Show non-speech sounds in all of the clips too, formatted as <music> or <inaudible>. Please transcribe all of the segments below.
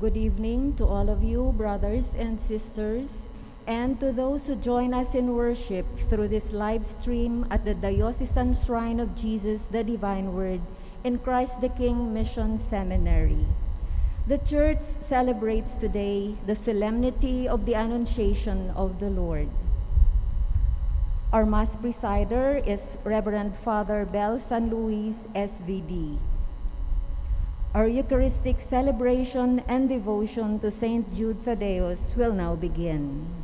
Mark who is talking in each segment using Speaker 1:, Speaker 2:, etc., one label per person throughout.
Speaker 1: Good evening to all of you, brothers and sisters, and to those who join us in worship through this live stream at the Diocesan Shrine of Jesus, the Divine Word, in Christ the King Mission Seminary. The Church celebrates today the solemnity of the Annunciation of the Lord. Our Mass presider is Reverend Father Bel San Luis, SVD. Our Eucharistic celebration and devotion to Saint Jude Thaddeus will now begin.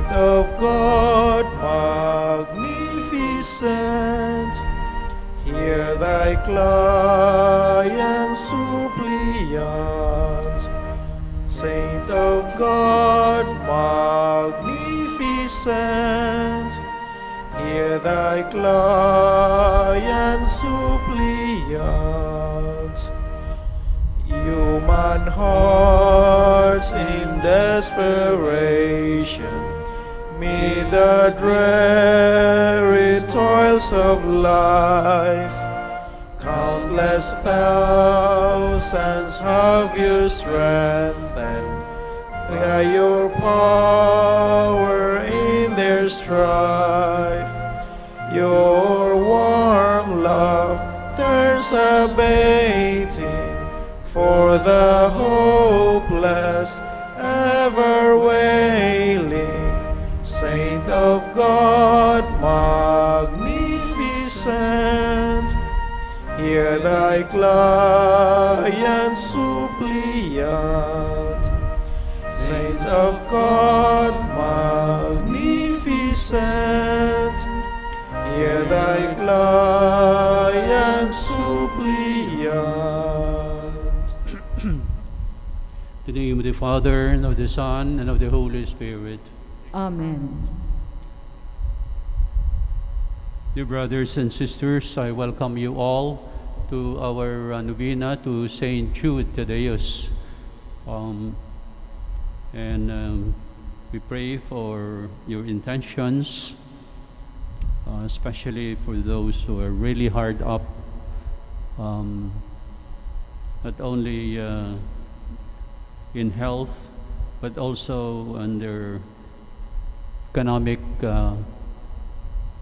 Speaker 2: Saint of God, magnificent, hear thy client suppliant. Saint of God, magnificent, hear thy client suppliant. Human hearts in desperation, meet the dreary toils of life. Countless thousands have you strengthened by your power in their strife. Your warm love turns abating for the hopeless, ever of God, magnificent, hear thy client suppliant. Saints of God, magnificent, hear thy client suppliant.
Speaker 3: In the name of the Father, and of the Son, and of the Holy Spirit.
Speaker 1: Amen.
Speaker 3: Dear brothers and sisters, I welcome you all to our uh, novena to Saint Jude Thaddeus. Um, and um, we pray for your intentions, uh, especially for those who are really hard up, um, not only uh, in health, but also under economic uh,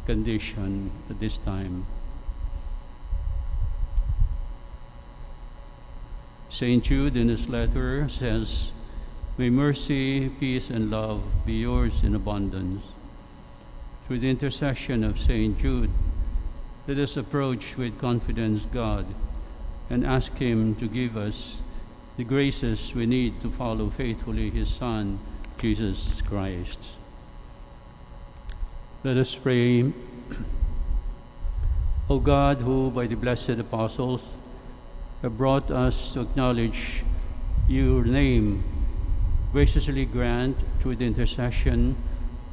Speaker 3: condition at this time. St. Jude in his letter says, May mercy, peace, and love be yours in abundance. Through the intercession of St. Jude, let us approach with confidence God and ask Him to give us the graces we need to follow faithfully His Son, Jesus Christ. Let us pray. O God, who by the blessed apostles have brought us to acknowledge your name, graciously grant through the intercession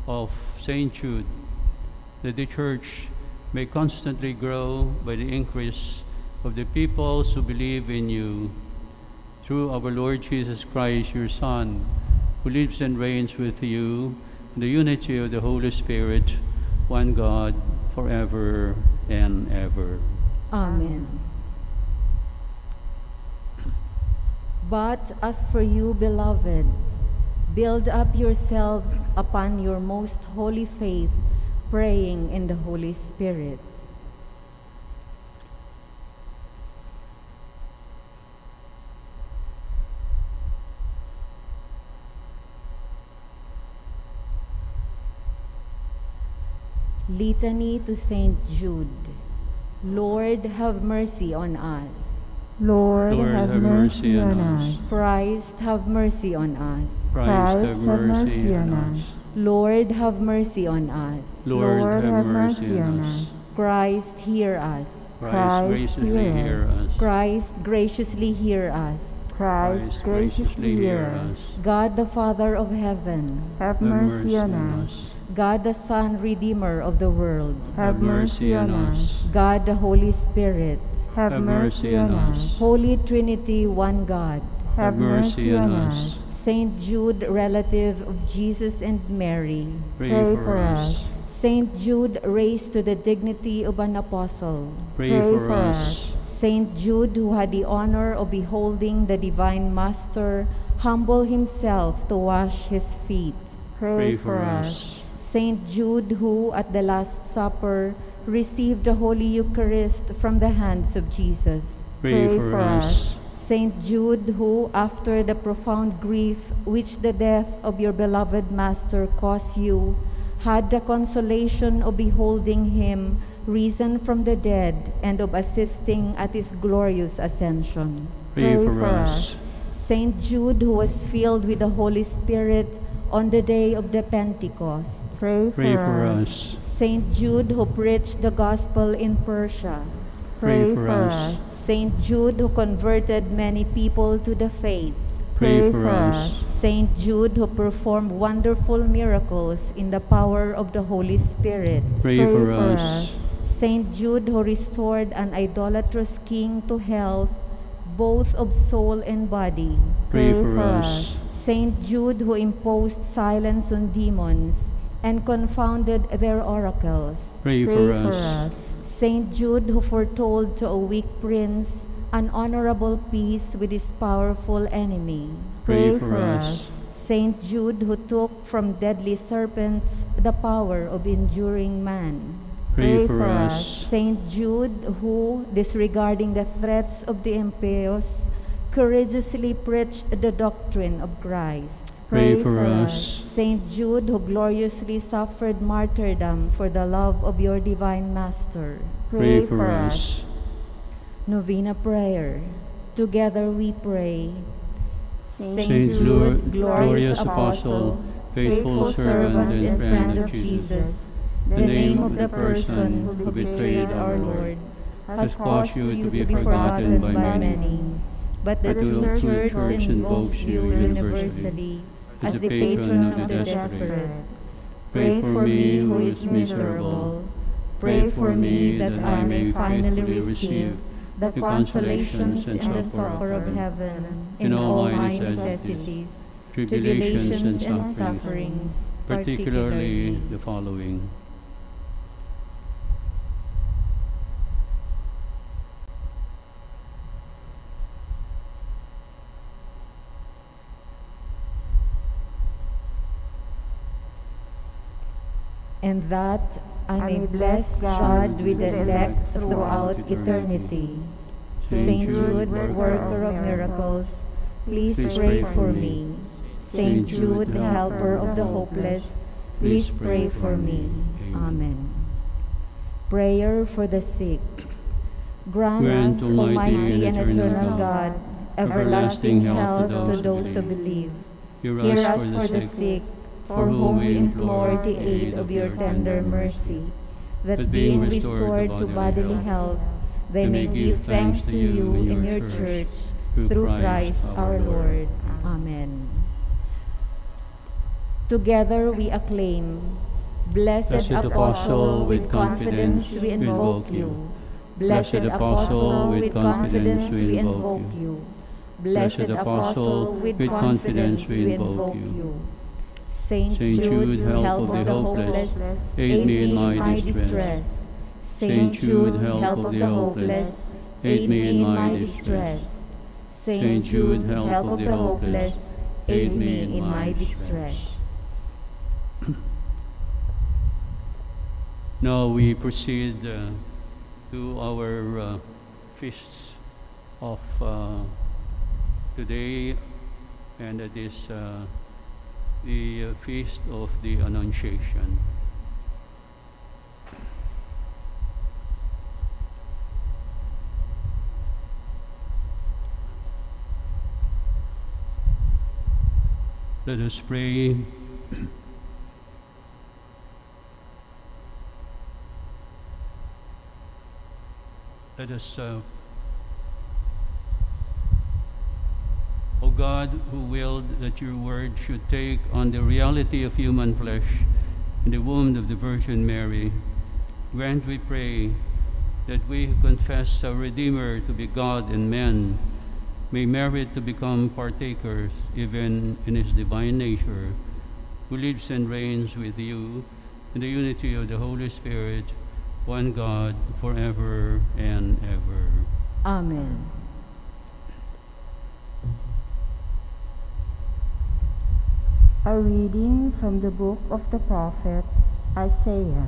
Speaker 3: of Saint Jude that the Church may constantly grow by the increase of the peoples who believe in you. Through our Lord Jesus Christ, your Son, who lives and reigns with you the unity of the Holy Spirit, one God, forever and ever.
Speaker 1: Amen. But as for you, beloved, build up yourselves upon your most holy faith, praying in the Holy Spirit. Litany to Saint Jude. Lord, have mercy on us.
Speaker 4: Lord,
Speaker 3: Lord,
Speaker 4: have, mercy on us.
Speaker 1: Christ, have mercy on us.
Speaker 3: Christ, have mercy on us.
Speaker 1: Lord, have mercy on us.
Speaker 3: Lord, have mercy on us.
Speaker 1: Christ, hear us.
Speaker 3: Christ, graciously hear us.
Speaker 1: Christ, graciously hear us.
Speaker 4: Christ, graciously hear us.
Speaker 1: God the Father of heaven,
Speaker 4: Have mercy on us.
Speaker 1: God the Son, Redeemer of the world,
Speaker 4: Have mercy on us.
Speaker 1: God the Holy Spirit,
Speaker 4: Have mercy on us.
Speaker 1: Holy Trinity, one God,
Speaker 4: Have mercy on us.
Speaker 1: Saint Jude, relative of Jesus and Mary,
Speaker 3: Pray
Speaker 4: Pray
Speaker 3: for us.
Speaker 1: Saint Jude, raised to the dignity of an apostle,
Speaker 3: Pray
Speaker 4: Pray
Speaker 3: for
Speaker 4: for
Speaker 3: us.
Speaker 1: Saint Jude, who had the honor of beholding the divine Master humble himself to wash his feet.
Speaker 3: Pray for us.
Speaker 1: Saint Jude, who at the Last Supper received the Holy Eucharist from the hands of Jesus.
Speaker 3: Pray
Speaker 4: Pray
Speaker 3: for
Speaker 4: for
Speaker 3: us.
Speaker 1: Saint Jude, who, after the profound grief which the death of your beloved Master caused you, had the consolation of beholding him risen from the dead and of assisting at his glorious ascension.
Speaker 3: Pray
Speaker 4: Pray
Speaker 3: for
Speaker 4: for
Speaker 3: us.
Speaker 1: Saint Jude, who was filled with the Holy Spirit on the day of the Pentecost.
Speaker 4: Pray for,
Speaker 3: Pray for us.
Speaker 1: Saint Jude, who preached the gospel in Persia.
Speaker 3: Pray
Speaker 4: Pray
Speaker 3: for
Speaker 4: for
Speaker 3: us.
Speaker 4: us.
Speaker 1: Saint Jude, who converted many people to the faith.
Speaker 3: Pray
Speaker 4: Pray
Speaker 3: for
Speaker 4: for
Speaker 3: us.
Speaker 1: Saint Jude, who performed wonderful miracles in the power of the Holy Spirit.
Speaker 3: Pray
Speaker 4: Pray
Speaker 3: for
Speaker 4: for
Speaker 3: us.
Speaker 4: us.
Speaker 1: Saint Jude, who restored an idolatrous king to health, both of soul and body.
Speaker 3: Pray
Speaker 4: Pray
Speaker 3: for
Speaker 4: for
Speaker 3: us.
Speaker 1: Saint Jude, who imposed silence on demons and confounded their oracles.
Speaker 3: Pray
Speaker 4: Pray
Speaker 3: for
Speaker 4: for
Speaker 3: us.
Speaker 4: us.
Speaker 1: Saint Jude, who foretold to a weak prince an honorable peace with his powerful enemy.
Speaker 3: Pray
Speaker 4: Pray
Speaker 3: for
Speaker 4: for
Speaker 3: us.
Speaker 4: us.
Speaker 1: Saint Jude, who took from deadly serpents the power of enduring man.
Speaker 3: Pray
Speaker 4: Pray
Speaker 3: for
Speaker 4: for
Speaker 3: us.
Speaker 1: Saint Jude, who, disregarding the threats of the impious, courageously preached the doctrine of Christ.
Speaker 3: Pray
Speaker 4: Pray
Speaker 3: for
Speaker 4: for
Speaker 3: us.
Speaker 1: Saint Jude, who gloriously suffered martyrdom for the love of your divine Master.
Speaker 3: Pray for us.
Speaker 1: Novena Prayer. Together we pray.
Speaker 4: Saint
Speaker 3: Saint
Speaker 4: Jude,
Speaker 3: Jude,
Speaker 1: glorious
Speaker 3: glorious apostle,
Speaker 1: faithful
Speaker 3: faithful servant and friend of Jesus,
Speaker 1: the
Speaker 3: the
Speaker 1: name
Speaker 3: name
Speaker 1: of the person who betrayed our Lord
Speaker 3: has caused you to be forgotten by many.
Speaker 1: But the true church
Speaker 3: church
Speaker 1: invokes you universally as the patron of the desperate.
Speaker 3: Pray for me who is miserable.
Speaker 1: Pray for me that I may finally receive the consolations and the succor of heaven in all my necessities, tribulations and sufferings,
Speaker 3: particularly the following.
Speaker 1: And that I may bless God with the elect throughout eternity. Saint Jude, worker of miracles, please pray for me. Saint Jude, helper of the hopeless, please pray for me. Amen. Prayer for the sick. Grant, Almighty and eternal God, everlasting health to those who believe.
Speaker 3: Hear us
Speaker 1: for the sick, for whom we implore the aid of your tender mercy, that being restored to bodily health, they may give thanks to you in your church, through Christ our Lord. Amen. Together we acclaim, Blessed
Speaker 3: Blessed
Speaker 1: Apostle, with confidence we invoke you. Blessed Apostle, with confidence we invoke you. Blessed Apostle, with confidence we invoke you. Saint Jude, help of the hopeless, aid me in my distress. Saint Jude, help of the hopeless, aid me in my distress. Saint Jude, help of the hopeless, aid me in my distress.
Speaker 3: Now we proceed uh, to our uh, feasts of uh, today, and this uh, the uh, Feast of the Annunciation. Let us pray. Let us uh, God, who willed that your word should take on the reality of human flesh in the womb of the Virgin Mary, grant, we pray, that we who confess our Redeemer to be God and man may merit to become partakers even in his divine nature, who lives and reigns with you in the unity of the Holy Spirit, one God, forever and ever.
Speaker 1: Amen.
Speaker 4: A reading from the book of the prophet Isaiah.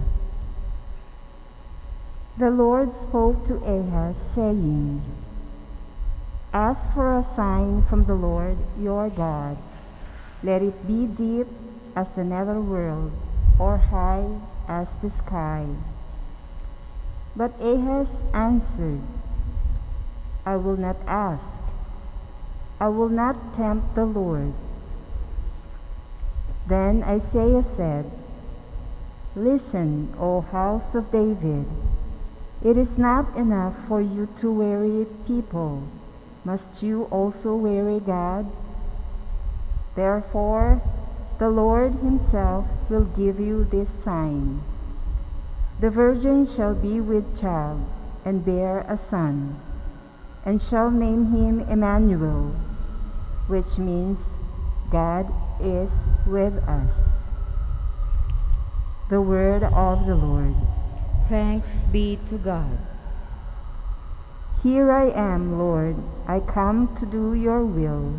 Speaker 4: The Lord spoke to Ahaz, saying, Ask for a sign from the Lord your God. Let it be deep as the nether world, or high as the sky. But Ahaz answered, I will not ask. I will not tempt the Lord. Then Isaiah said, Listen, O house of David. It is not enough for you to weary people. Must you also weary God? Therefore, the Lord himself will give you this sign. The virgin shall be with child and bear a son, and shall name him Emmanuel, which means God is with us. The word of the Lord.
Speaker 1: Thanks be to God.
Speaker 4: Here I am, Lord. I come to do your will.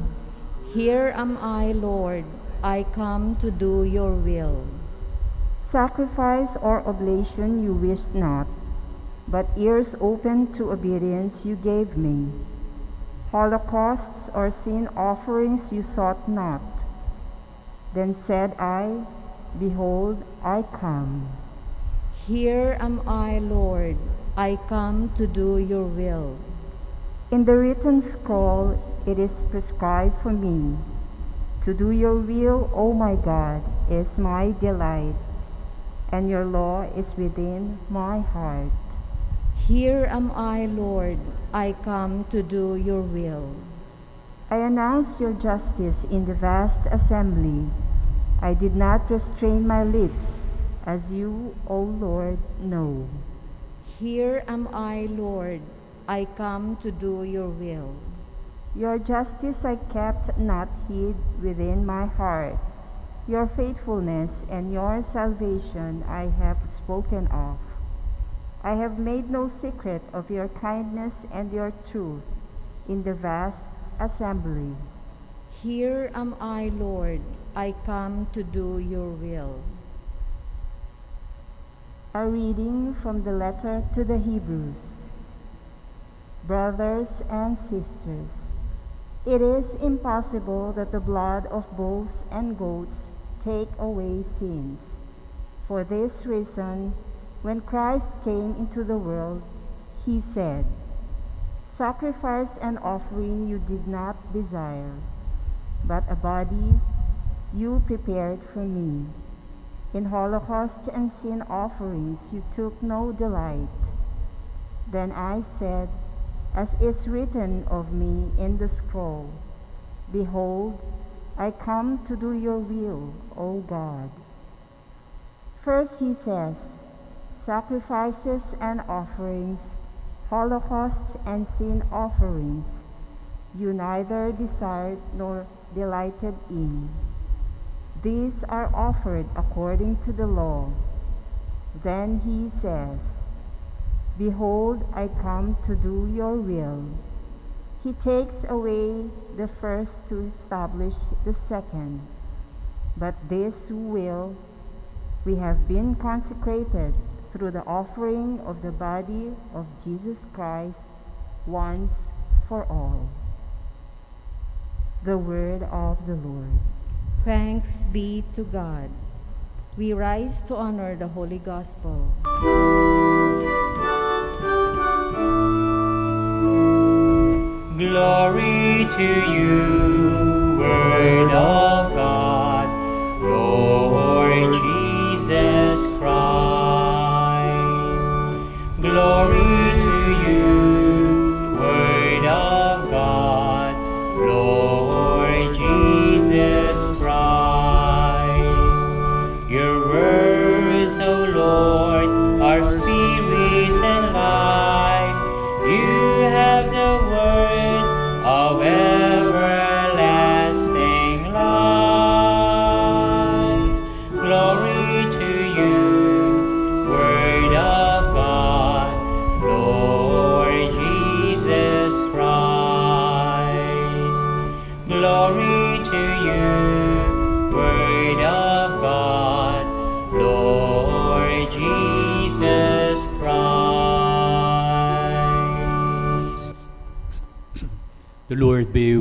Speaker 1: Here am I, Lord. I come to do your will.
Speaker 4: Sacrifice or oblation you wished not, but ears open to obedience you gave me. Holocausts or sin offerings you sought not. Then said I, Behold, I come.
Speaker 1: Here am I, Lord. I come to do your will.
Speaker 4: In the written scroll it is prescribed for me. To do your will, O my God, is my delight, and your law is within my heart.
Speaker 1: Here am I, Lord. I come to do your will.
Speaker 4: I announced your justice in the vast assembly. I did not restrain my lips, as you, O Lord, know.
Speaker 1: Here am I, Lord. I come to do your will.
Speaker 4: Your justice I kept not hid within my heart. Your faithfulness and your salvation I have spoken of. I have made no secret of your kindness and your truth in the vast assembly.
Speaker 1: Here am I, Lord. I come to do your will.
Speaker 4: A reading from the letter to the Hebrews. Brothers and sisters, it is impossible that the blood of bulls and goats take away sins. For this reason, when Christ came into the world, he said, Sacrifice and offering you did not desire, but a body you prepared for me. In holocaust and sin offerings you took no delight. Then I said, As is written of me in the scroll, Behold, I come to do your will, O God. First he says, Sacrifices and offerings, holocausts and sin offerings, you neither desired nor delighted in. These are offered according to the law. Then he says, Behold, I come to do your will. He takes away the first to establish the second. But this will we have been consecrated through the offering of the body of Jesus Christ once for all. The word of the Lord.
Speaker 1: Thanks be to God. We rise to honor the Holy Gospel.
Speaker 5: Glory to you, Word of God, Lord Jesus Christ.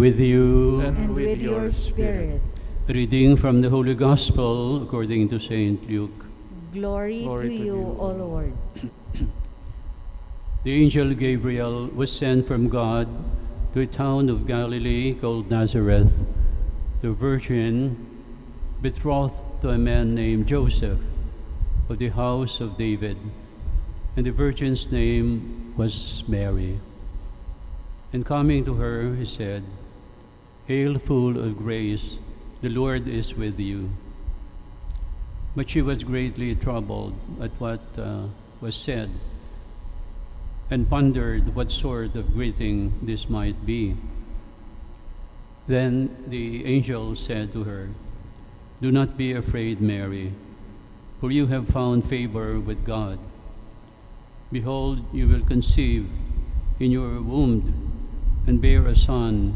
Speaker 3: With you.
Speaker 1: and with your spirit.
Speaker 3: Reading from the Holy Gospel according to St. Luke.
Speaker 1: Glory,
Speaker 2: Glory
Speaker 1: to
Speaker 2: to
Speaker 1: you,
Speaker 2: you,
Speaker 1: O Lord.
Speaker 3: The angel Gabriel was sent from God to a town of Galilee called Nazareth, the virgin betrothed to a man named Joseph of the house of David, and the virgin's name was Mary. And coming to her, he said, Hail, full of grace, the Lord is with you. But she was greatly troubled at what uh, was said and pondered what sort of greeting this might be. Then the angel said to her, Do not be afraid, Mary, for you have found favor with God. Behold, you will conceive in your womb and bear a son,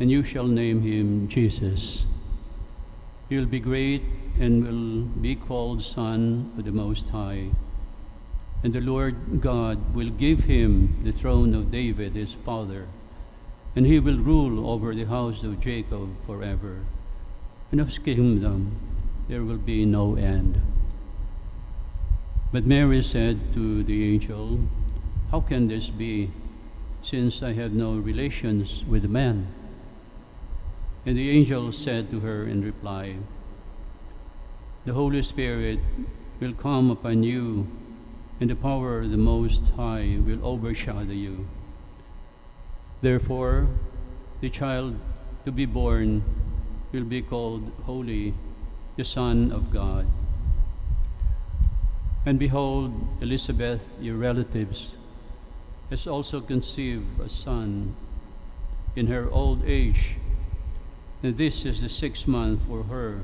Speaker 3: and you shall name him Jesus. He will be great and will be called Son of the Most High. And the Lord God will give him the throne of David his father, and he will rule over the house of Jacob forever. And of his kingdom there will be no end. But Mary said to the angel, How can this be, since I have no relations with a man? And the angel said to her in reply, The Holy Spirit will come upon you, and the power of the Most High will overshadow you. Therefore, the child to be born will be called Holy, the Son of God. And behold, Elizabeth, your relatives, has also conceived a son in her old age, and this is the sixth month for her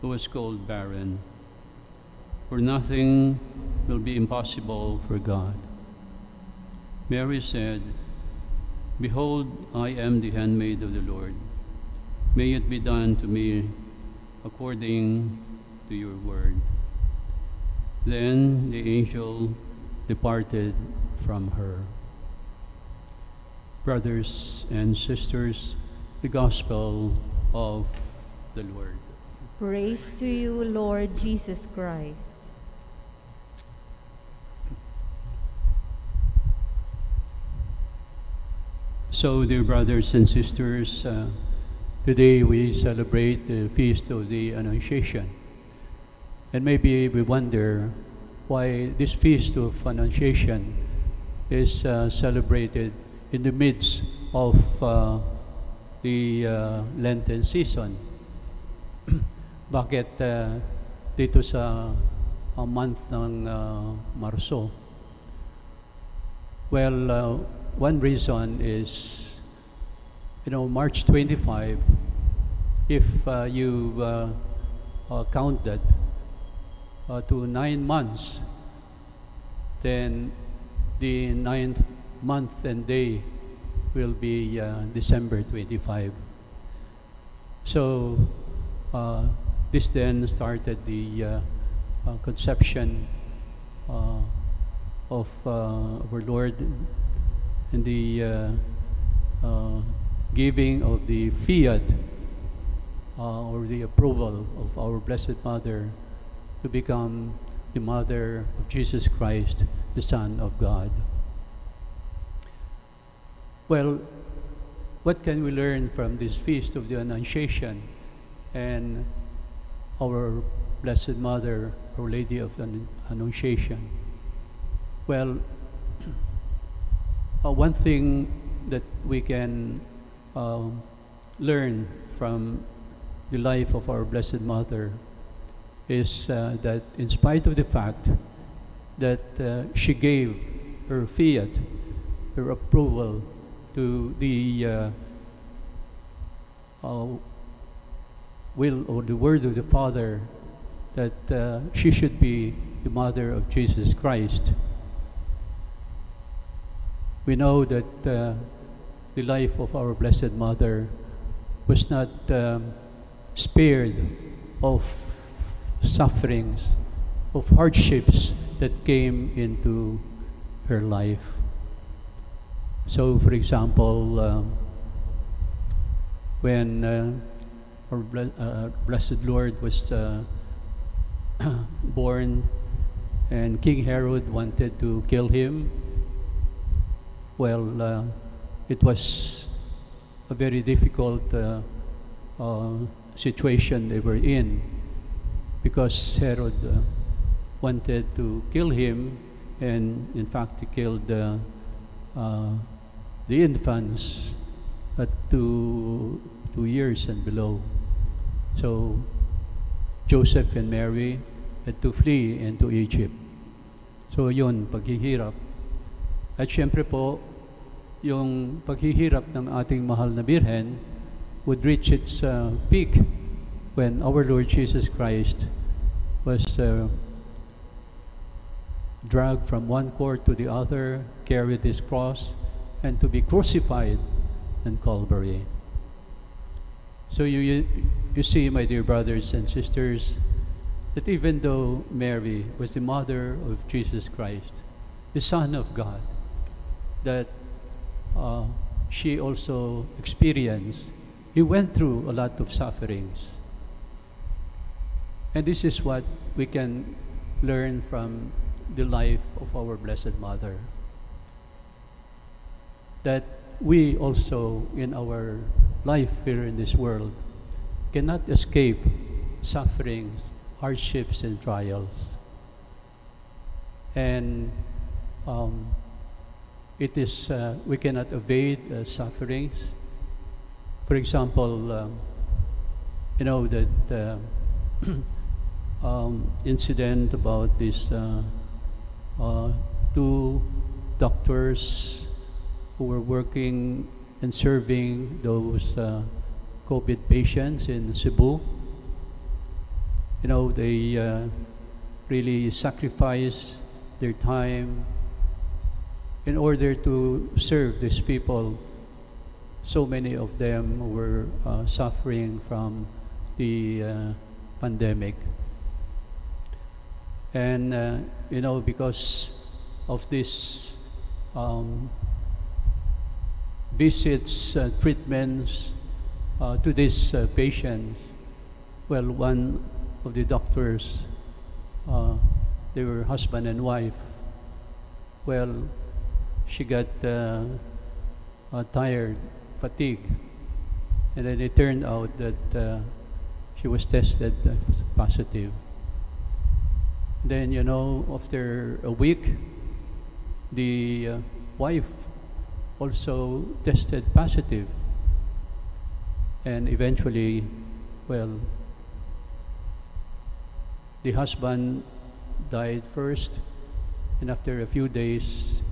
Speaker 3: who was called barren. For nothing will be impossible for God. Mary said, Behold, I am the handmaid of the Lord. May it be done to me according to your word. Then the angel departed from her. Brothers and sisters, the gospel of the Lord.
Speaker 1: Praise to you, Lord Jesus Christ.
Speaker 3: So, dear brothers and sisters, uh, today we celebrate the feast of the Annunciation. And maybe we wonder why this feast of Annunciation is uh, celebrated in the midst of uh, the uh, Lenten season. <clears throat> Bakit uh, dito sa uh, month ng uh, Marso? Well, uh, one reason is, you know, March 25, if uh, you uh, uh, count that uh, to nine months, then the ninth month and day will be uh, December 25. So, uh, this then started the uh, uh, conception uh, of our Lord and the giving of the fiat or the approval of our Blessed Mother to become the Mother of Jesus Christ, the Son of God. Well, what can we learn from this feast of the Annunciation and our Blessed Mother, Our Lady of Ann- Annunciation? Well, uh, one thing that we can um, learn from the life of our Blessed Mother is uh, that, in spite of the fact that uh, she gave her fiat, her approval to the uh, uh, will or the word of the Father that uh, she should be the mother of Jesus Christ. We know that uh, the life of our Blessed Mother was not um, spared of sufferings, of hardships that came into her life. So, for example, um, when uh, our ble- uh, Blessed Lord was uh, <clears throat> born and King Herod wanted to kill him, well, uh, it was a very difficult uh, uh, situation they were in because Herod uh, wanted to kill him, and in fact, he killed uh, uh, the infants at two, two years and below. So Joseph and Mary had to flee into Egypt. So yun, paghihirap. At syempre po, yung paghihirap ng ating mahal na Birhen would reach its uh, peak when our Lord Jesus Christ was uh, dragged from one court to the other, carried his cross, and to be crucified in Calvary. So you, you, you see, my dear brothers and sisters, that even though Mary was the mother of Jesus Christ, the Son of God, that uh, she also experienced, he went through a lot of sufferings. And this is what we can learn from the life of our Blessed Mother. That we also, in our life here in this world, cannot escape sufferings, hardships, and trials. And um, it is, uh, we cannot evade uh, sufferings. For example, um, you know, that uh, <clears throat> um, incident about these uh, uh, two doctors who were working and serving those uh, COVID patients in Cebu. You know, they uh, really sacrificed their time in order to serve these people. So many of them were uh, suffering from the uh, pandemic. And, uh, you know, because of this um, visits, uh, treatments uh, to these uh, patients, well, one of the doctors, uh, they were husband and wife. Well, she got uh, tired, fatigued, and then it turned out that uh, she was tested positive. Then, you know, after a week, the wife also tested positive. And eventually, well, the husband died first, and after a few days,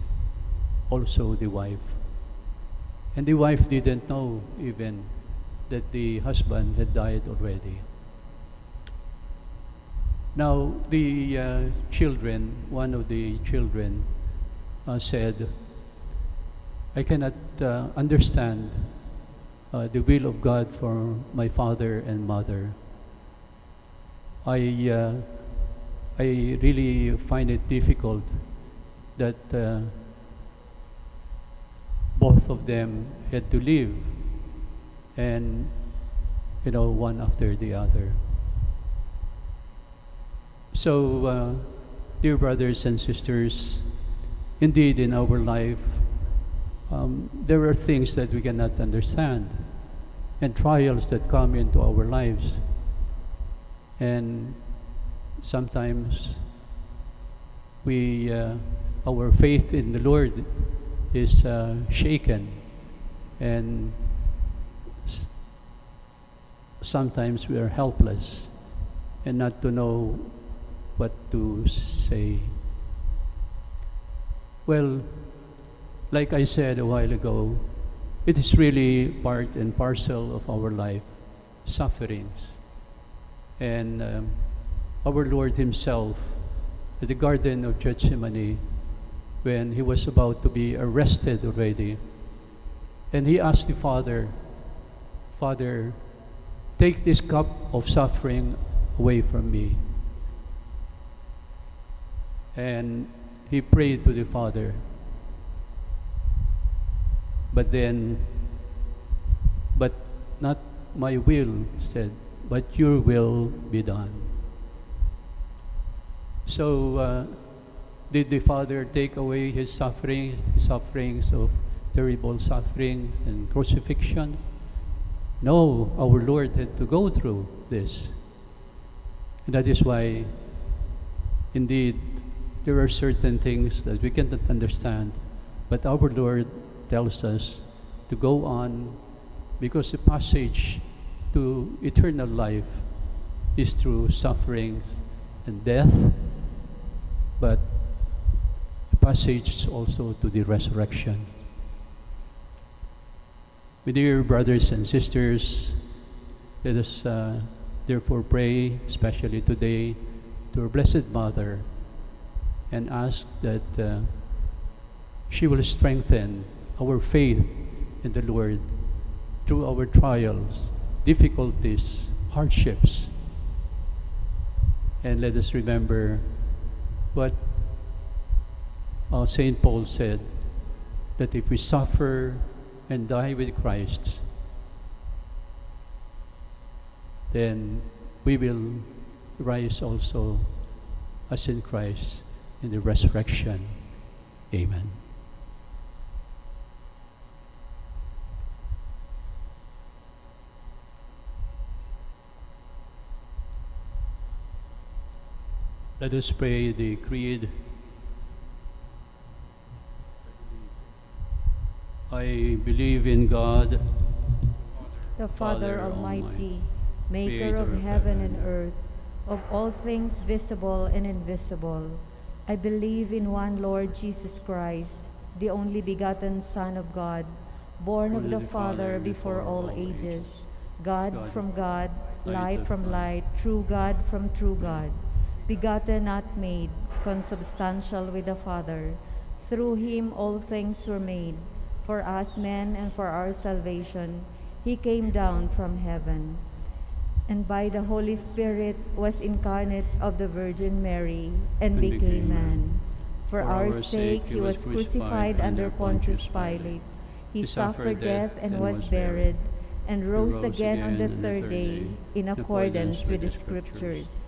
Speaker 3: also the wife. And the wife didn't know even that the husband had died already. Now, the uh, children, one of the children uh, said, I cannot uh, understand uh, the will of God for my father and mother. I, uh, I really find it difficult that uh, both of them had to leave and, you know, one after the other. So, uh, dear brothers and sisters, indeed in our life, um, there are things that we cannot understand and trials that come into our lives. And sometimes we uh, our faith in the Lord is uh, shaken, and sometimes we are helpless and not to know what to say. Well, like I said a while ago, it is really part and parcel of our life, sufferings. And um, our Lord Himself, at the Garden of Gethsemane, when He was about to be arrested already, and He asked the Father, Father, take this cup of suffering away from me. And He prayed to the Father. But then, but not my will, said, but your will be done. So, uh, did the Father take away his sufferings, sufferings of terrible sufferings and crucifixions? No, our Lord had to go through this. And that is why, indeed, there are certain things that we cannot understand, but our Lord tells us to go on because the passage to eternal life is through sufferings and death, but the passage also to the resurrection. My dear brothers and sisters, let us uh, therefore pray, especially today, to our Blessed Mother and ask that uh, she will strengthen our faith in the Lord through our trials, difficulties, hardships. And let us remember what uh, St. Paul said that if we suffer and die with Christ, then we will rise also as in Christ in the resurrection. Amen. Let us pray the creed. I believe in God,
Speaker 1: The
Speaker 3: Father
Speaker 1: Father Almighty, maker of heaven and earth, of all things visible and invisible. I believe in one Lord Jesus Christ, the only begotten Son of God, born of the Father before all ages, God
Speaker 3: God,
Speaker 1: from God,
Speaker 3: light
Speaker 1: from light, true God from true God, begotten not made, consubstantial with the Father. Through him all things were made. For us men and for our salvation, he came down from heaven. And by the Holy Spirit was incarnate of the Virgin Mary and,
Speaker 3: And
Speaker 1: became
Speaker 3: became
Speaker 1: man.
Speaker 3: man.
Speaker 1: For, our sake he was crucified under Pontius Pilate. He suffered death and was buried, and rose again on the third day in accordance with the Scriptures.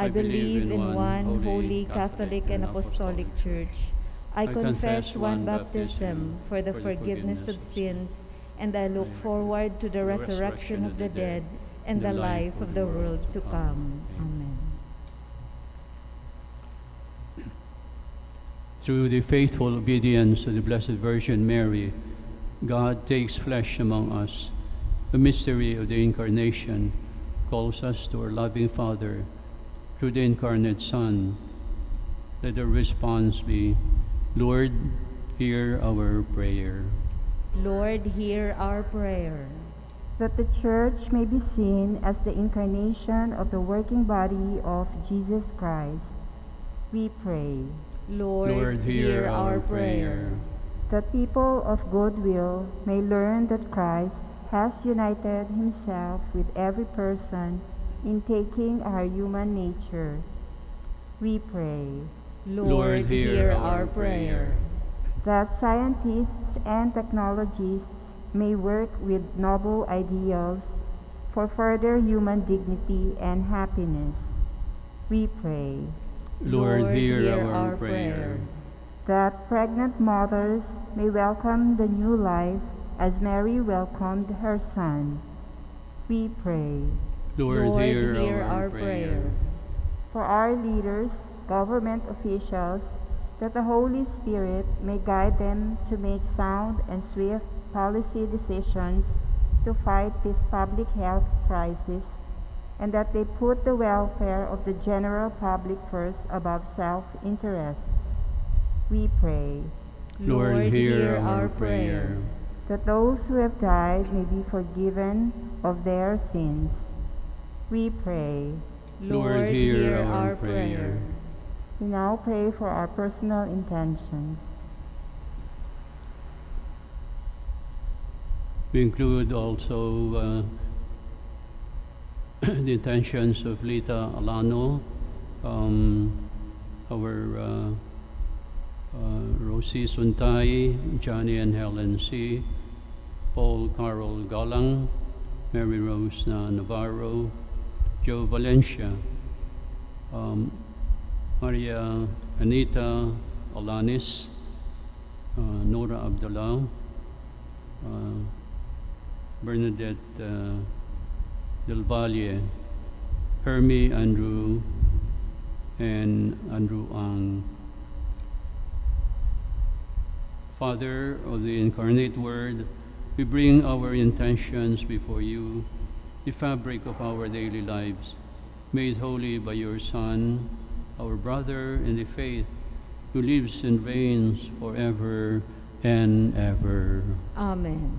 Speaker 1: I believe in one holy Catholic and Apostolic Church. I confess one baptism for the forgiveness of sins, and I look forward to the resurrection of the dead and the life of the world to come. Amen.
Speaker 3: Through the faithful obedience of the Blessed Virgin Mary, God takes flesh among us. The mystery of the Incarnation calls us to our loving Father through the incarnate Son. Let our response be, Lord, hear our prayer.
Speaker 1: Lord, hear our prayer.
Speaker 4: that the Church may be seen as the incarnation of the working body of Jesus Christ. We pray
Speaker 1: Lord,
Speaker 3: Lord, hear our prayer.
Speaker 4: that people of good will may learn that Christ has united himself with every person in taking our human nature. We pray
Speaker 1: Lord, hear our prayer.
Speaker 4: that scientists and technologists may work with noble ideals for further human dignity and happiness. We pray
Speaker 3: Lord, hear our prayer.
Speaker 4: that pregnant mothers may welcome the new life as Mary welcomed her son. We pray
Speaker 3: Lord,
Speaker 1: Lord,
Speaker 3: hear
Speaker 1: hear
Speaker 3: our
Speaker 1: our
Speaker 3: prayer.
Speaker 1: prayer.
Speaker 4: for our leaders, government officials, that the Holy Spirit may guide them to make sound and swift policy decisions to fight this public health crisis, and that they put the welfare of the general public first above self interests. We pray
Speaker 3: Lord, hear our prayer.
Speaker 4: that those who have died may be forgiven of their sins. We pray.
Speaker 3: Lord, hear our prayer.
Speaker 4: We now pray for our personal intentions.
Speaker 3: We include also uh, <clears throat> the intentions of Lita Alano, um, our uh, uh, Rosie Suntay, Johnny and Helen C., Paul Carol Galang, Mary Rose Navarro, Joe Valencia, um, Maria Anita Alanis, uh, Nora Abdullah, uh, Bernadette uh, Del Valle, Hermie Andrew, and Andrew Ang. Father of the incarnate Word, we bring our intentions before you, the fabric of our daily lives, made holy by your Son, our brother in the faith, who lives and reigns forever and ever.
Speaker 1: Amen.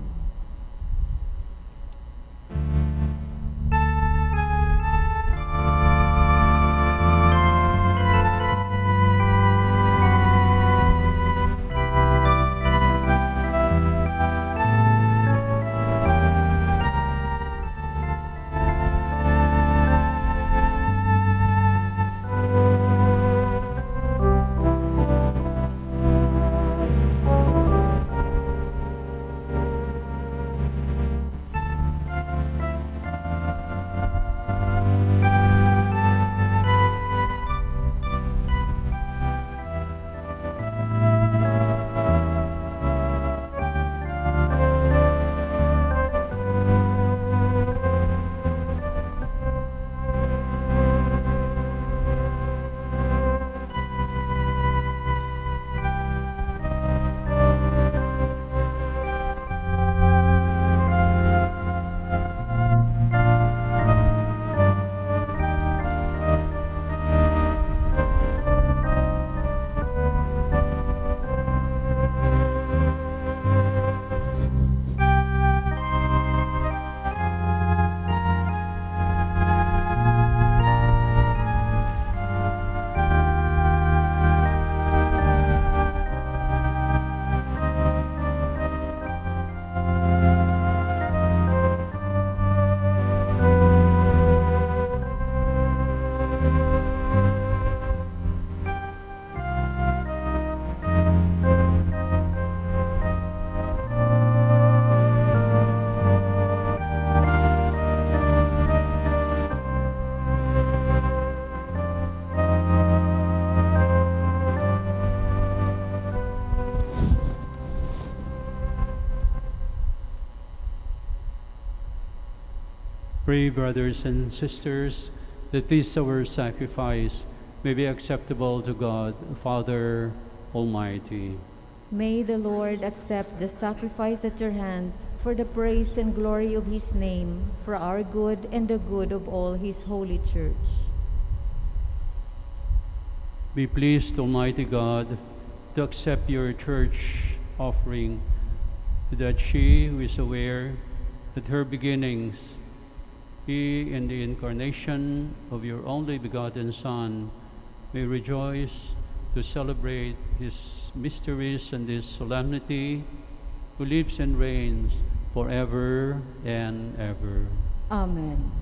Speaker 3: Pray, brothers and sisters, that this our sacrifice may be acceptable to God, Father Almighty.
Speaker 1: May the Lord accept the sacrifice at your hands for the praise and glory of his name, for our good and the good of all his holy church.
Speaker 3: Be pleased, Almighty God, to accept your church offering, that she who is aware that her beginnings be in the incarnation of your only begotten Son, may rejoice to celebrate his mysteries and his solemnity, who lives and reigns forever and ever.
Speaker 1: Amen.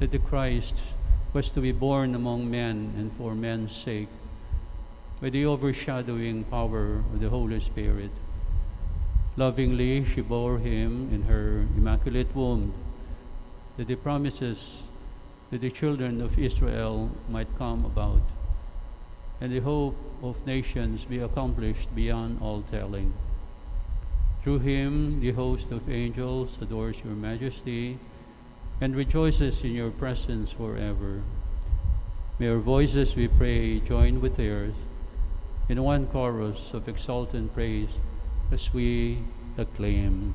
Speaker 3: that the Christ was to be born among men and for men's sake, by the overshadowing power of the Holy Spirit. Lovingly, she bore him in her immaculate womb, that the promises that the children of Israel might come about, and the hope of nations be accomplished beyond all telling. Through him, the host of angels adores your majesty and rejoices in your presence forever. May our voices, we pray, join with theirs in one chorus of exultant praise as we acclaim.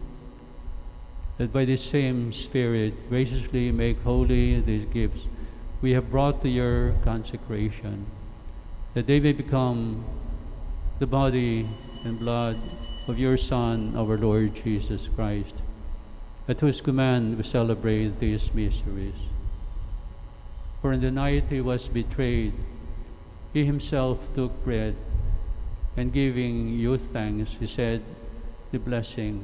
Speaker 3: that by the same Spirit graciously make holy these gifts we have brought to your consecration, that they may become the body and blood of your Son, our Lord Jesus Christ, at whose command we celebrate these mysteries. For in the night he was betrayed, he himself took bread, and giving you thanks, he said the blessing,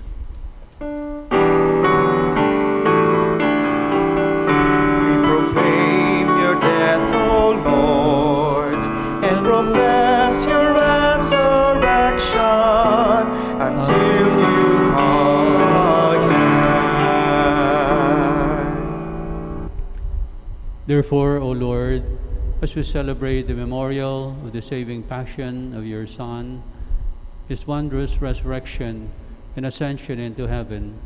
Speaker 3: Therefore, O Lord, as we celebrate the memorial of the saving passion of your Son, his wondrous resurrection and ascension into heaven,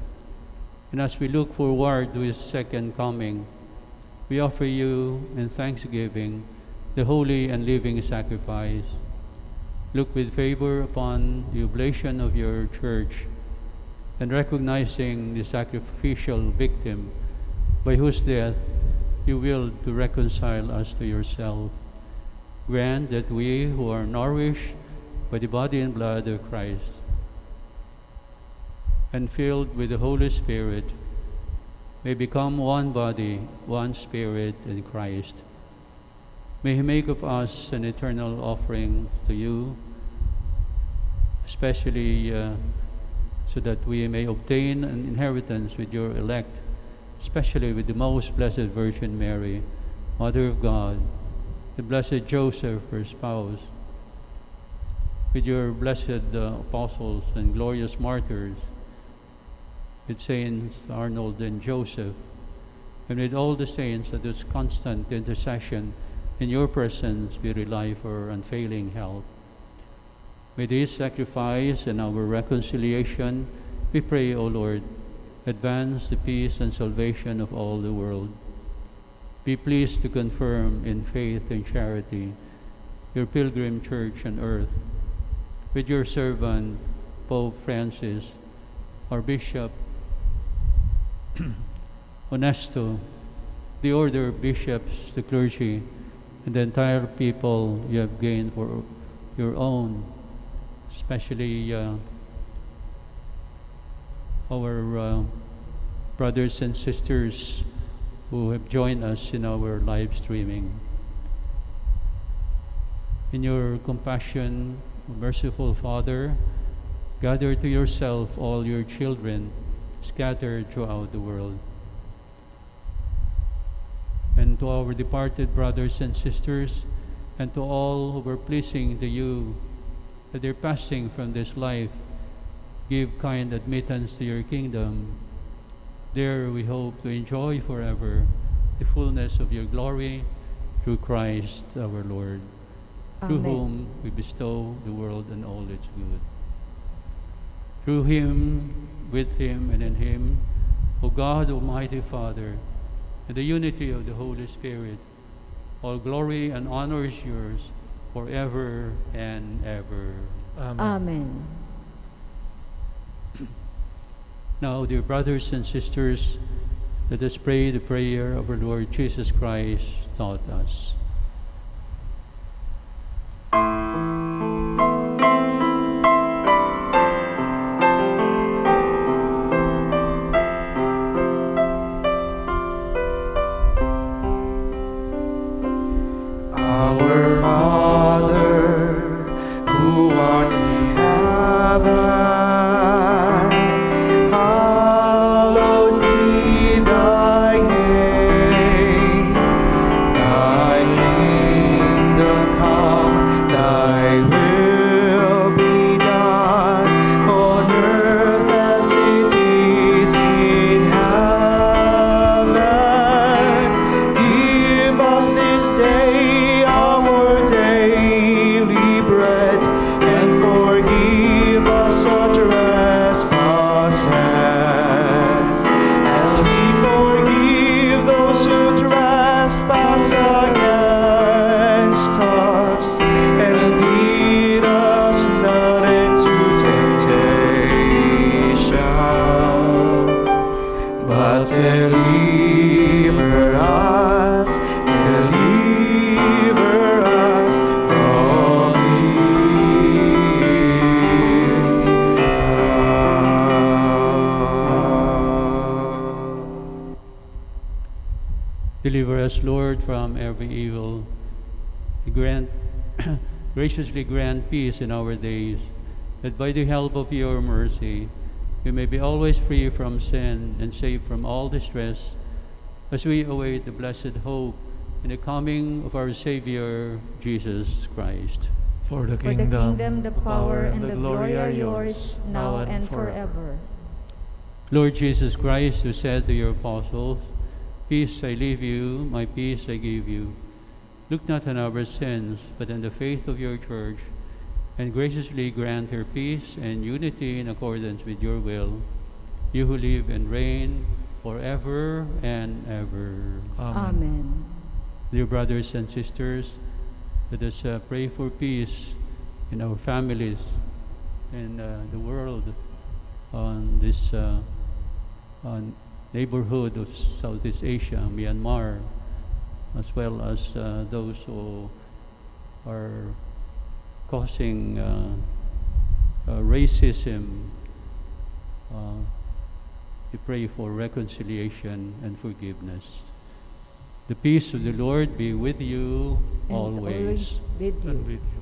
Speaker 3: and as we look forward to his second coming, we offer you in thanksgiving the holy and living sacrifice. Look with favor upon the oblation of your church and recognizing the sacrificial victim by whose death you will to reconcile us to yourself. Grant that we who are nourished by the body and blood of Christ and filled with the Holy Spirit may become one body, one spirit in Christ. May He make of us an eternal offering to you, especially uh, so that we may obtain an inheritance with your elect, especially with the most blessed Virgin Mary, Mother of God, the blessed Joseph, her spouse, with your blessed uh, apostles and glorious martyrs, with Saints Arnold and Joseph, and with all the saints at this constant intercession in your presence we rely for unfailing help. May this sacrifice and our reconciliation, we pray, O Lord, advance the peace and salvation of all the world. Be pleased to confirm in faith and charity your pilgrim church on earth with your servant, Pope Francis, our Bishop, <clears throat> Honesto, the order of bishops, the clergy, and the entire people you have gained for your own, especially uh, our uh, brothers and sisters who have joined us in our live streaming. In your compassion, merciful Father, gather to yourself all your children scattered throughout the world. And to our departed brothers and sisters, and to all who were pleasing to you at their passing from this life, give kind admittance to your kingdom. There we hope to enjoy forever the fullness of your glory through Christ our Lord, through whom we bestow the world and all its good. Through him, with him, and in him, O God, Almighty Father, in the unity of the Holy Spirit, all glory and honor is yours forever and ever.
Speaker 6: Amen.
Speaker 1: Amen.
Speaker 3: Now, dear brothers and sisters, let us pray the prayer of our Lord Jesus Christ taught us.
Speaker 2: From
Speaker 3: every evil. Grant, <coughs> graciously grant peace in our days, that by the help of your mercy, we may be always free from sin and safe from all distress, as we await the blessed hope and the coming of our Savior, Jesus Christ.
Speaker 6: For the
Speaker 1: For the
Speaker 6: kingdom,
Speaker 1: kingdom, the power, and the glory are yours, now and forever.
Speaker 3: Lord Jesus Christ, who said to your apostles, Peace I leave you, my peace I give you. Look not on our sins, but on the faith of your church, and graciously grant her peace and unity in accordance with your will. You who live and reign forever and ever.
Speaker 1: Amen.
Speaker 3: Dear brothers and sisters, let us uh, pray for peace in our families and uh, the world on this uh, on neighborhood of Southeast Asia, Myanmar, as well as uh, those who are causing uh, uh, racism. Uh, we pray for reconciliation and forgiveness. The peace of the Lord be with you
Speaker 1: And
Speaker 3: always.
Speaker 1: with you.
Speaker 2: And with you.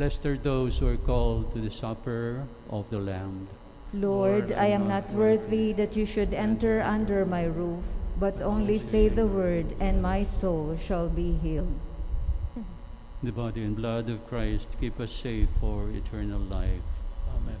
Speaker 3: Blessed are those who are called to the supper of the Lamb.
Speaker 1: Lord, I am not worthy that you should enter under my roof, but only say the word, and my soul shall be healed.
Speaker 3: The body and blood of Christ keep us safe for eternal life.
Speaker 2: Amen.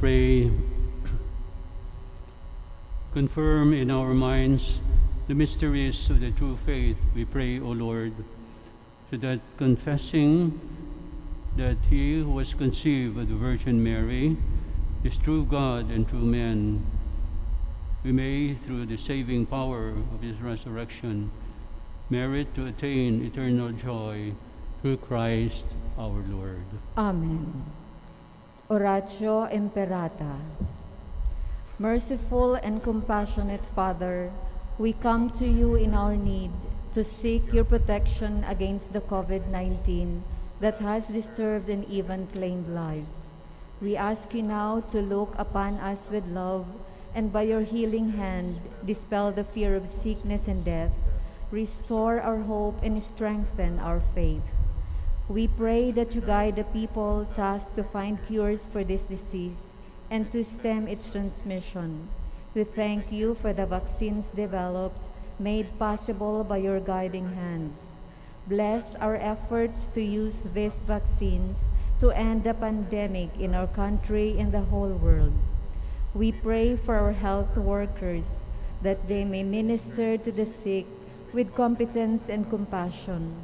Speaker 3: Pray. Confirm in our minds the mysteries of the true faith, we pray, O Lord, so that confessing that he who was conceived of the Virgin Mary is true God and true man, we may, through the saving power of his resurrection, merit to attain eternal joy through Christ our Lord.
Speaker 1: Amen. Oratio Imperata. Merciful and compassionate Father, we come to you in our need to seek your protection against the COVID-19 that has disturbed and even claimed lives. We ask you now to look upon us with love and by your healing hand dispel the fear of sickness and death, restore our hope and strengthen our faith. We pray that you guide the people tasked to find cures for this disease and to stem its transmission. We thank you for the vaccines developed, made possible by your guiding hands. Bless our efforts to use these vaccines to end the pandemic in our country and the whole world. We pray for our health workers that they may minister to the sick with competence and compassion.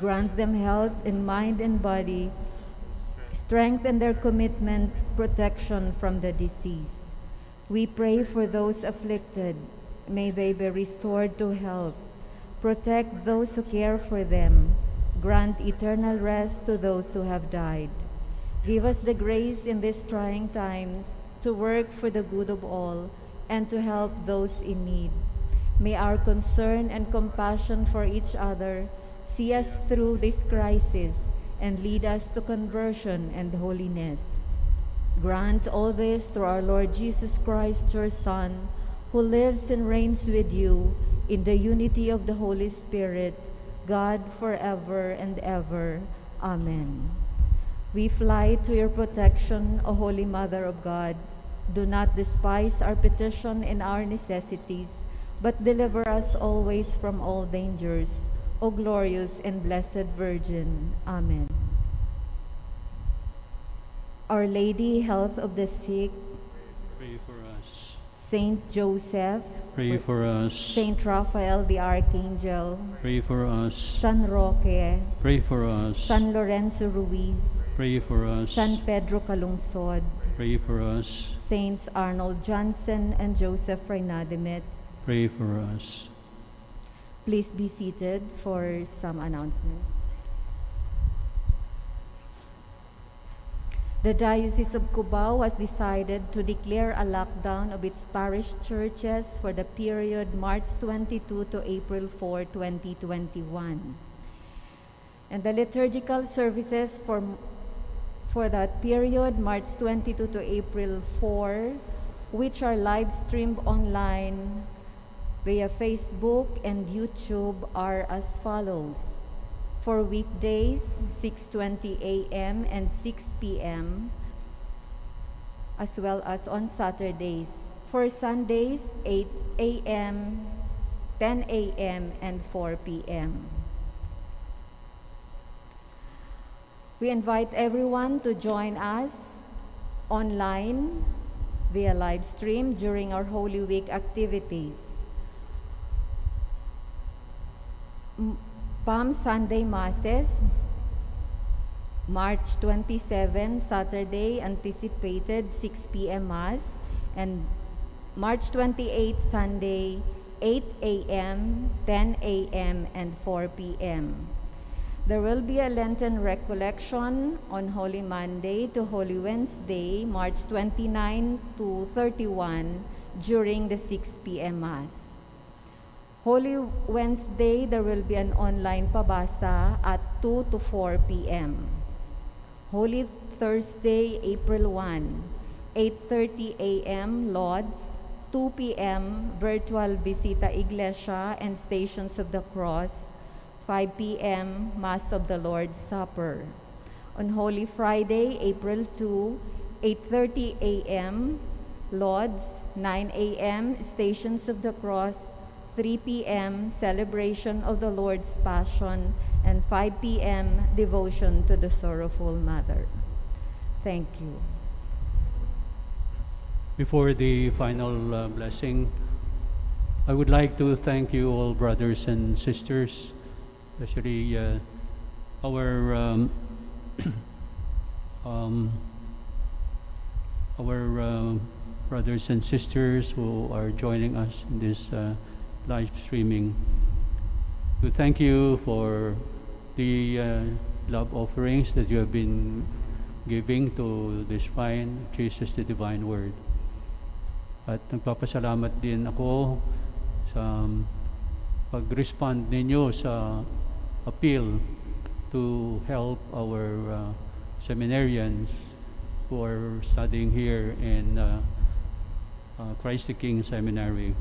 Speaker 1: Grant them health in mind and body, strengthen their commitment, protection from the disease. We pray for those afflicted. May they be restored to health. Protect those who care for them. Grant eternal rest to those who have died. Give us the grace in these trying times to work for the good of all and to help those in need. May our concern and compassion for each other see us through this crisis and lead us to conversion and holiness. Grant all this through our Lord Jesus Christ, your Son, who lives and reigns with you in the unity of the Holy Spirit, God forever and ever. Amen. We fly to your protection, O Holy Mother of God. Do not despise our petition and our necessities, but deliver us always from all dangers. O glorious and blessed Virgin. Amen. Our Lady, health of the sick,
Speaker 3: Pray for us.
Speaker 1: Saint Joseph,
Speaker 3: Pray for us.
Speaker 1: Saint Raphael the Archangel,
Speaker 3: Pray for us.
Speaker 1: San Roque,
Speaker 3: Pray for us.
Speaker 1: San Lorenzo Ruiz,
Speaker 3: Pray for us.
Speaker 1: San Pedro Calungsod,
Speaker 3: Pray for us.
Speaker 1: Saints Arnold Janssen and Joseph Freinademetz.
Speaker 3: Pray for us.
Speaker 1: Please be seated for some announcement. The Diocese of Cubao has decided to declare a lockdown of its parish churches for the period March 22 to April 4, 2021. And the liturgical services for, for that period, March 22 to April 4, which are live streamed online via Facebook and YouTube are as follows. For weekdays, 6.20 a.m. and 6 p.m., as well as on Saturdays. For Sundays, 8 a.m., 10 a.m., and 4 p.m. We invite everyone to join us online via live stream during our Holy Week activities. Palm Sunday Masses, March 27, Saturday, anticipated 6 p.m. Mass, and March 28, Sunday, 8 a.m., 10 a.m., and 4 p.m. There will be a Lenten recollection on Holy Monday to Holy Wednesday, March 29 to 31, during the 6 p.m. Mass. Holy Wednesday, there will be an online pabasa at 2 to 4 p.m. Holy Thursday, April 1, 8.30 a.m. Lauds, 2 p.m. virtual Visita Iglesia and Stations of the Cross, 5 p.m. Mass of the Lord's Supper. On Holy Friday, April 2, 8.30 a.m. Lauds, 9 a.m. Stations of the Cross, 3 p.m. celebration of the Lord's Passion, and 5 p.m. devotion to the Sorrowful Mother. Thank you.
Speaker 3: Before the final uh, blessing, I would like to thank you all, brothers and sisters, especially uh, our um, <clears throat> um, our uh, brothers and sisters who are joining us in this uh, live streaming. To thank you for the uh, love offerings that you have been giving to this fine Jesus the Divine Word. At nagpapasalamat din ako sa um, pag-respond ninyo sa appeal to help our uh, seminarians who are studying here in uh, uh, Christ the King Seminary.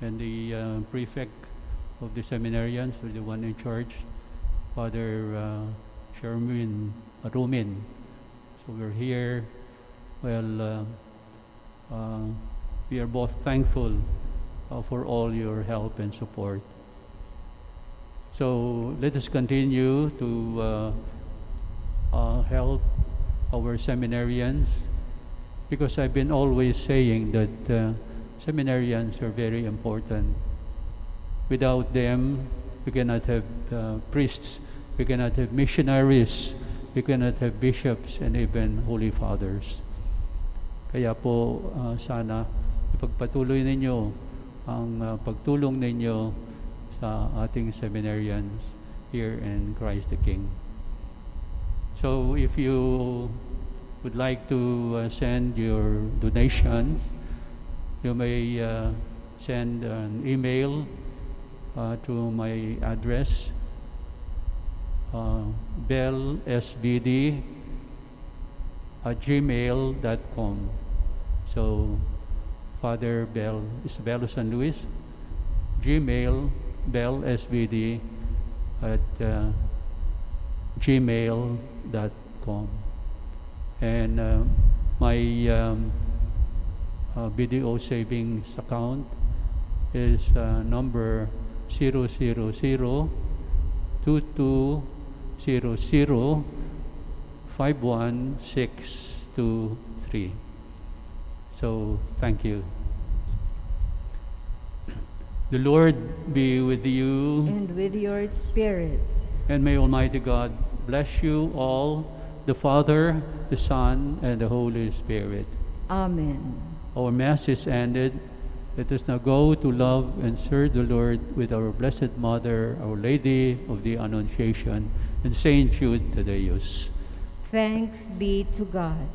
Speaker 3: And the uh, prefect of the seminarians, or the one in charge, Father uh, Sherman Rumin. So we're here. Well, uh, uh, we are both thankful uh, for all your help and support. So let us continue to uh, uh, help our seminarians because I've been always saying that uh, seminarians are very important. Without them, we cannot have uh, priests, we cannot have missionaries, we cannot have bishops and even holy fathers. Kaya po uh, sana ipagpatuloy ninyo ang uh, pagtulong ninyo sa ating seminarians here in Christ the King. So if you would like to uh, send your donations, you may uh, send an email uh, to my address, uh, bellsbd at gmail.com. So, Father Bell, Isabelo San Luis, Gmail, bellsbd at uh, gmail.com. And uh, my um, uh, BDO savings account is uh, number 000 2200 51623. So, thank you. The Lord be with you,
Speaker 1: And with your spirit.
Speaker 3: and may Almighty God bless you all, the Father, the Son, and the Holy Spirit.
Speaker 1: Amen.
Speaker 3: Our Mass is ended. Let us now go to love and serve the Lord with our Blessed Mother, Our Lady of the Annunciation, and Saint Jude Tadeus.
Speaker 1: Thanks be to God.